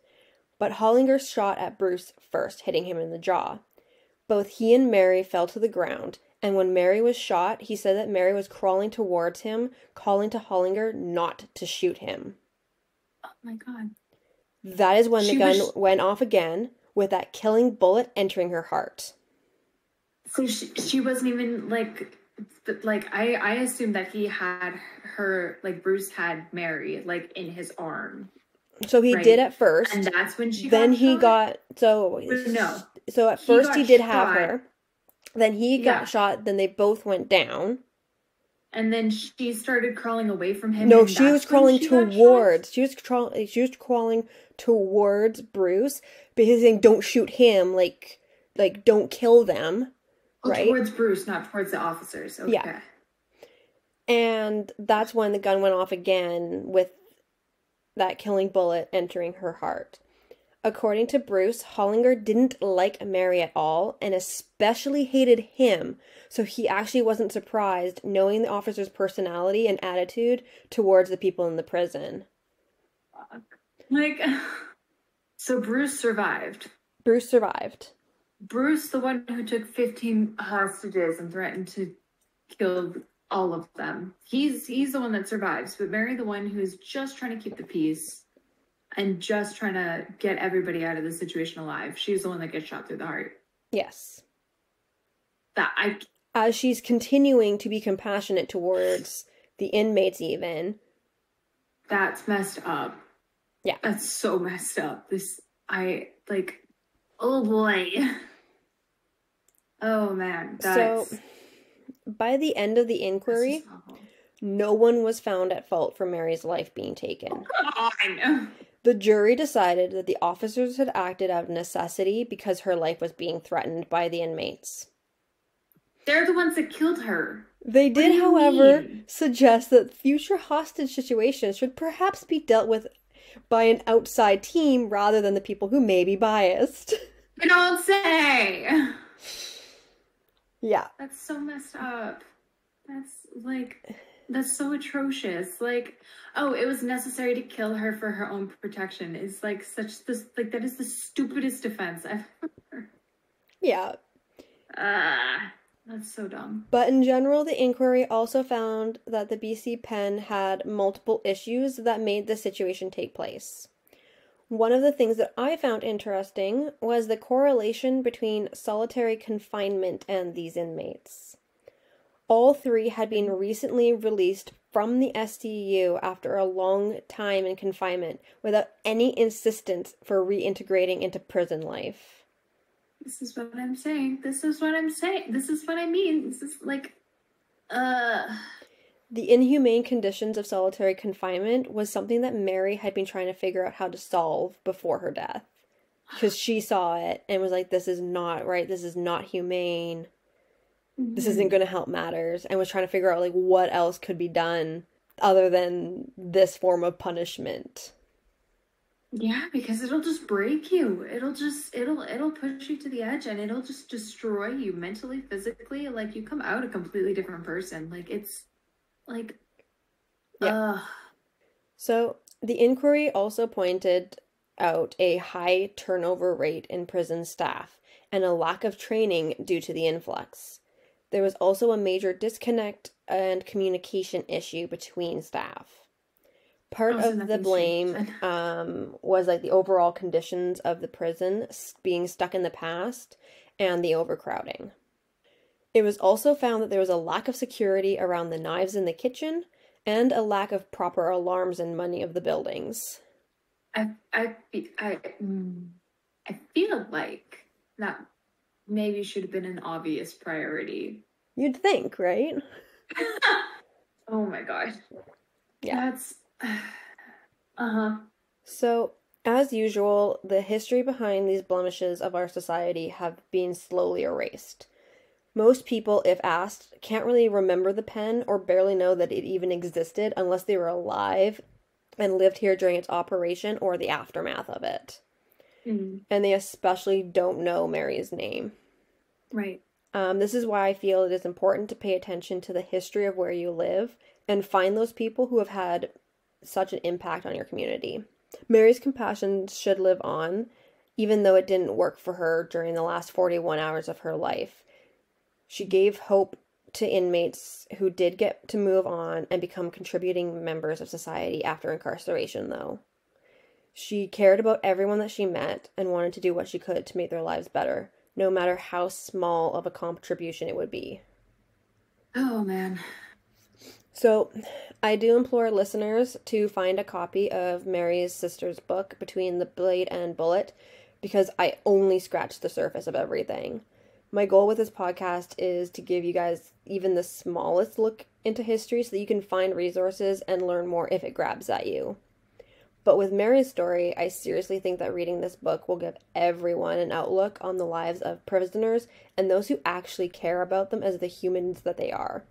Speaker 1: But Hollinger shot at Bruce first, hitting him in the jaw. Both he and Mary fell to the ground, and when Mary was shot, he said that Mary was crawling towards him, calling to Hollinger not to shoot him.
Speaker 2: Oh my god.
Speaker 1: That is when the gun
Speaker 2: was-
Speaker 1: went off again, with that killing bullet entering her heart.
Speaker 2: So she, she wasn't even like like I I assumed that he had her like Bruce had Mary like in his arm.
Speaker 1: So he
Speaker 2: Right.
Speaker 1: did at first.
Speaker 2: And that's when she
Speaker 1: then
Speaker 2: got
Speaker 1: he
Speaker 2: shot?
Speaker 1: got so
Speaker 2: No.
Speaker 1: so at
Speaker 2: He
Speaker 1: first he did have her then he
Speaker 2: Yeah.
Speaker 1: got shot then they both went down
Speaker 2: And then she started crawling away from him.
Speaker 1: no she was crawling
Speaker 2: she
Speaker 1: towards she was crawling she was crawling towards bruce but he's saying don't shoot him like like don't kill them
Speaker 2: Oh,
Speaker 1: right?
Speaker 2: towards Bruce, not towards the officers. Okay.
Speaker 1: Yeah. and that's when the gun went off again with that killing bullet entering her heart According to Bruce, Hollinger didn't like Mary at all and especially hated him, so he actually wasn't surprised knowing the officer's personality and attitude towards the people in the prison.
Speaker 2: Like, so Bruce survived.
Speaker 1: Bruce survived.
Speaker 2: Bruce, the one who took 15 hostages and threatened to kill all of them. He's he's the one that survives, but Mary, the one who's just trying to keep the peace and just trying to get everybody out of the situation alive. She's the one that gets shot through the heart.
Speaker 1: Yes.
Speaker 2: That I
Speaker 1: As she's continuing to be compassionate towards the inmates, even.
Speaker 2: that's messed up.
Speaker 1: Yeah.
Speaker 2: That's so messed up. This I like oh boy. Oh man.
Speaker 1: So, by the end of the inquiry, no one was found at fault for Mary's life being taken.
Speaker 2: Oh, On.
Speaker 1: The jury decided that the officers had acted out of necessity because her life was being threatened by the inmates.
Speaker 2: They're the ones that killed her.
Speaker 1: They did, however,
Speaker 2: mean?
Speaker 1: suggest that future hostage situations should perhaps be dealt with by an outside team rather than the people who may be biased.
Speaker 2: You don't say.
Speaker 1: yeah.
Speaker 2: That's so messed up. That's like that's so atrocious. Like, oh, it was necessary to kill her for her own protection. Is like such this like that is the stupidest defense I've ever.
Speaker 1: Yeah.
Speaker 2: Ah. That's so dumb.
Speaker 1: But in general, the inquiry also found that the BC pen had multiple issues that made the situation take place. One of the things that I found interesting was the correlation between solitary confinement and these inmates. All three had been recently released from the SDU after a long time in confinement without any insistence for reintegrating into prison life.
Speaker 2: This is what I'm saying. This is what I'm saying. This is what I mean. This is like, uh.
Speaker 1: The inhumane conditions of solitary confinement was something that Mary had been trying to figure out how to solve before her death. Because she saw it and was like, this is not right. This is not humane. Mm-hmm. This isn't going to help matters. And was trying to figure out, like, what else could be done other than this form of punishment.
Speaker 2: Yeah, because it'll just break you. It'll just it'll it'll push you to the edge and it'll just destroy you mentally, physically. Like you come out a completely different person. Like it's like,
Speaker 1: yeah. Uh... So the inquiry also pointed out a high turnover rate in prison staff and a lack of training due to the influx. There was also a major disconnect and communication issue between staff. Part of the blame um, was like the overall conditions of the prison being stuck in the past and the overcrowding. It was also found that there was a lack of security around the knives in the kitchen and a lack of proper alarms in many of the buildings.
Speaker 2: I I I mm, I feel like that maybe should have been an obvious priority.
Speaker 1: You'd think, right?
Speaker 2: oh my god. Yeah. That's uh-huh.
Speaker 1: So, as usual, the history behind these blemishes of our society have been slowly erased. Most people, if asked, can't really remember the pen or barely know that it even existed unless they were alive and lived here during its operation or the aftermath of it. Mm-hmm. And they especially don't know Mary's name.
Speaker 2: Right.
Speaker 1: Um, this is why I feel it is important to pay attention to the history of where you live and find those people who have had such an impact on your community. Mary's compassion should live on, even though it didn't work for her during the last 41 hours of her life. She gave hope to inmates who did get to move on and become contributing members of society after incarceration, though. She cared about everyone that she met and wanted to do what she could to make their lives better, no matter how small of a contribution it would be.
Speaker 2: Oh, man.
Speaker 1: So, I do implore listeners to find a copy of Mary's sister's book, Between the Blade and Bullet, because I only scratched the surface of everything my goal with this podcast is to give you guys even the smallest look into history so that you can find resources and learn more if it grabs at you. But with Mary's story, I seriously think that reading this book will give everyone an outlook on the lives of prisoners and those who actually care about them as the humans that they are.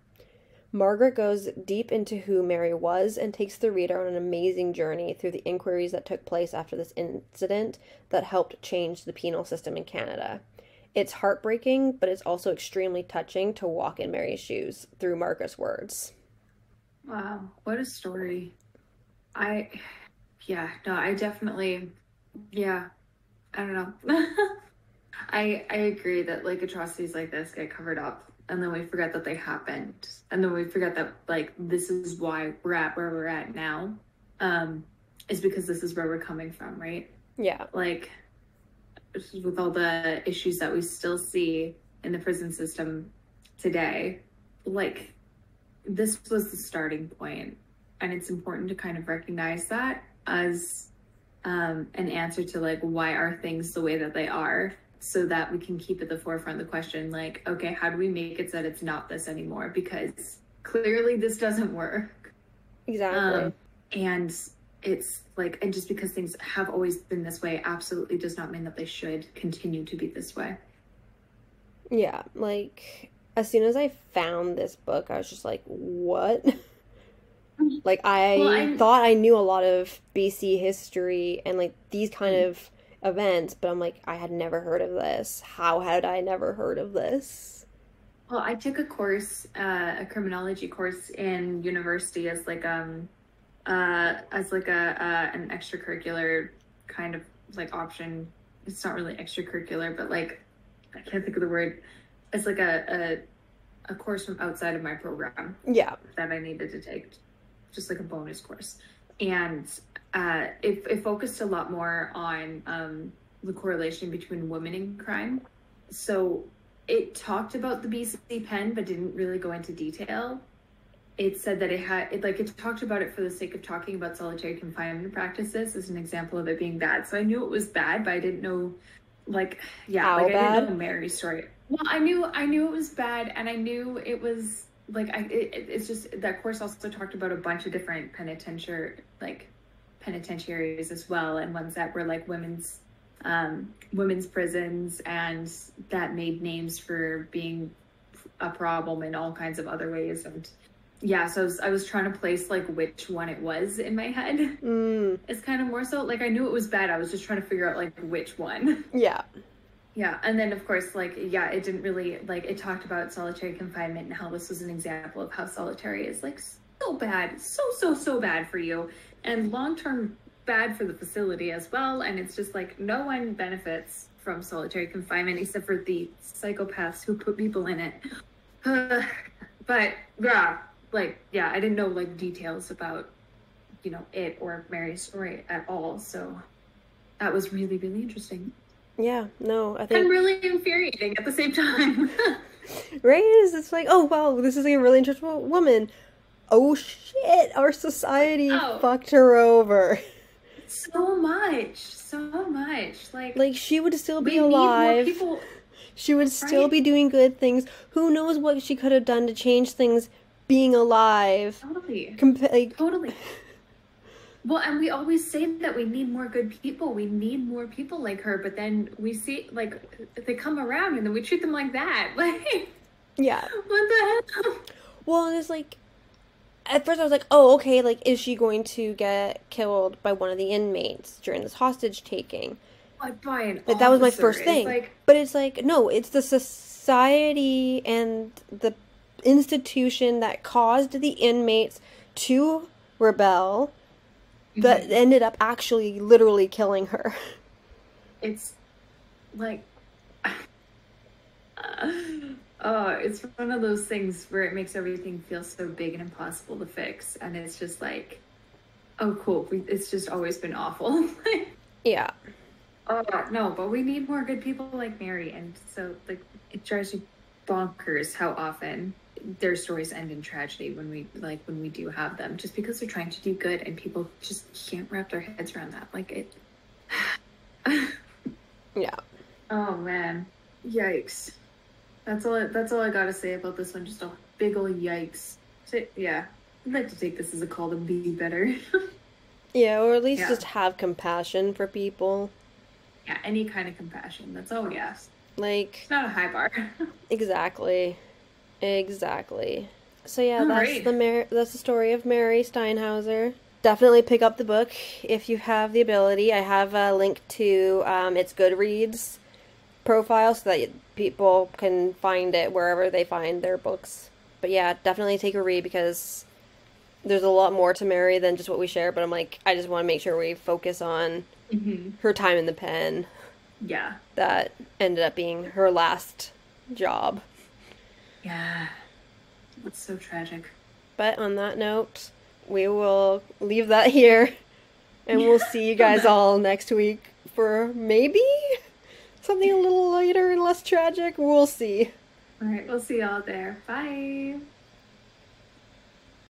Speaker 1: Margaret goes deep into who Mary was and takes the reader on an amazing journey through the inquiries that took place after this incident that helped change the penal system in Canada. It's heartbreaking, but it's also extremely touching to walk in Mary's shoes through Margaret's words.
Speaker 2: Wow, what a story. I, yeah, no, I definitely, yeah, I don't know. I I agree that like atrocities like this get covered up and then we forget that they happened and then we forget that like this is why we're at where we're at now um is because this is where we're coming from right
Speaker 1: yeah
Speaker 2: like with all the issues that we still see in the prison system today, like this was the starting point, and it's important to kind of recognize that as um, an answer to like why are things the way that they are, so that we can keep at the forefront the question like, okay, how do we make it so that it's not this anymore? Because clearly this doesn't work.
Speaker 1: Exactly. Um,
Speaker 2: and it's like and just because things have always been this way absolutely does not mean that they should continue to be this way
Speaker 1: yeah like as soon as i found this book i was just like what like i well, thought i knew a lot of bc history and like these kind mm-hmm. of events but i'm like i had never heard of this how had i never heard of this
Speaker 2: well i took a course uh, a criminology course in university as like um uh, as like a uh, an extracurricular kind of like option. It's not really extracurricular, but like I can't think of the word. It's like a, a course from outside of my program
Speaker 1: Yeah.
Speaker 2: that I needed to take, just like a bonus course. And uh, it, it focused a lot more on um, the correlation between women and crime. So it talked about the BC pen, but didn't really go into detail. It said that it had, it, like, it talked about it for the sake of talking about solitary confinement practices as an example of it being bad. So I knew it was bad, but I didn't know, like, yeah,
Speaker 1: How
Speaker 2: like I didn't know Mary's story. Well, I knew, I knew it was bad, and I knew it was like I. It, it- it's just that course also talked about a bunch of different penitentiary, like penitentiaries as well, and ones that were like women's, um, women's prisons, and that made names for being a problem in all kinds of other ways, and yeah. So I was, I was trying to place like which one it was in my head.
Speaker 1: Mm,
Speaker 2: It's kind of more so like I knew it was bad. I was just trying to figure out like which one.
Speaker 1: yeah.
Speaker 2: Yeah, and then of course, like, yeah, it didn't really like it talked about solitary confinement and how this was an example of how solitary is like so bad, so so so bad for you, and long term bad for the facility as well. And it's just like no one benefits from solitary confinement except for the psychopaths who put people in it. but yeah, like yeah, I didn't know like details about you know it or Mary's story at all, so that was really really interesting
Speaker 1: Yeah. No, I think.
Speaker 2: and really infuriating at the same time.
Speaker 1: right is it's like, oh wow, this is like a really interesting woman. Oh shit, our society
Speaker 2: Oh.
Speaker 1: fucked her over.
Speaker 2: so much, so much. Like,
Speaker 1: Like she would still be alive.
Speaker 2: people.
Speaker 1: She would still
Speaker 2: Right?
Speaker 1: be doing good things. Who knows what she could have done to change things being alive?
Speaker 2: Totally,
Speaker 1: Compa- like,
Speaker 2: totally. Well, and we always say that we need more good people. We need more people like her, but then we see like they come around and then we treat them like that. Like,
Speaker 1: yeah.
Speaker 2: what the hell?
Speaker 1: Well, and it's like, at first I was like, oh, okay, like, is she going to get killed by one of the inmates during this hostage taking?
Speaker 2: Like by an
Speaker 1: Like, that was my first
Speaker 2: It's
Speaker 1: thing.
Speaker 2: Like,
Speaker 1: But it's like, no, it's the society and the institution that caused the inmates to rebel that
Speaker 2: Mm-hmm.
Speaker 1: ended up actually literally killing her.
Speaker 2: it's like oh it's one of those things where it makes everything feel so big and impossible to fix and it's just like oh cool we, it's just always been awful
Speaker 1: Yeah.
Speaker 2: oh no but we need more good people like mary and so like it drives me bonkers how often their stories end in tragedy when we like when we do have them just because they're trying to do good and people just can't wrap their heads around that like it
Speaker 1: Yeah.
Speaker 2: Oh man, yikes! That's all. I, that's all I gotta say about this one. Just a big old yikes. So, yeah, I'd like to take this as a call to be better.
Speaker 1: Yeah, or at least
Speaker 2: Yeah.
Speaker 1: just have compassion for people.
Speaker 2: yeah, any kind of compassion. That's all we ask.
Speaker 1: Like,
Speaker 2: It's not a high bar.
Speaker 1: exactly. Exactly. So yeah,
Speaker 2: All
Speaker 1: that's
Speaker 2: right.
Speaker 1: the Mar- that's the story of Mary Steinhauser. Definitely pick up the book if you have the ability. I have a link to um, its Goodreads profile so that people can find it wherever they find their books. But yeah, definitely take a read because there's a lot more to Mary than just what we share. But I'm like, I just want to make sure we focus on
Speaker 2: hmm
Speaker 1: her time in the pen.
Speaker 2: Yeah.
Speaker 1: That ended up being her last job.
Speaker 2: Yeah. It's so tragic.
Speaker 1: But on that note, we will leave that here. And we'll see you guys all next week for maybe something a little lighter and less tragic. We'll see.
Speaker 2: All right, we'll see y'all there. Bye.